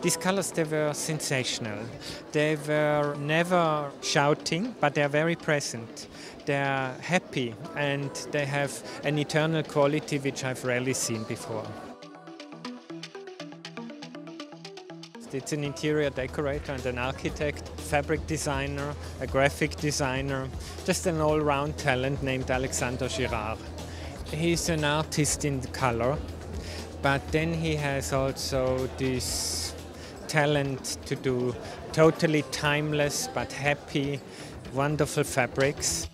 These colors, they were sensational. They were never shouting, but they are very present. They are happy and they have an eternal quality which I've rarely seen before. It's an interior decorator and an architect, fabric designer, a graphic designer, just an all-round talent named Alexander Girard. He's an artist in color, but then he has also this talent to do totally timeless but happy, wonderful fabrics.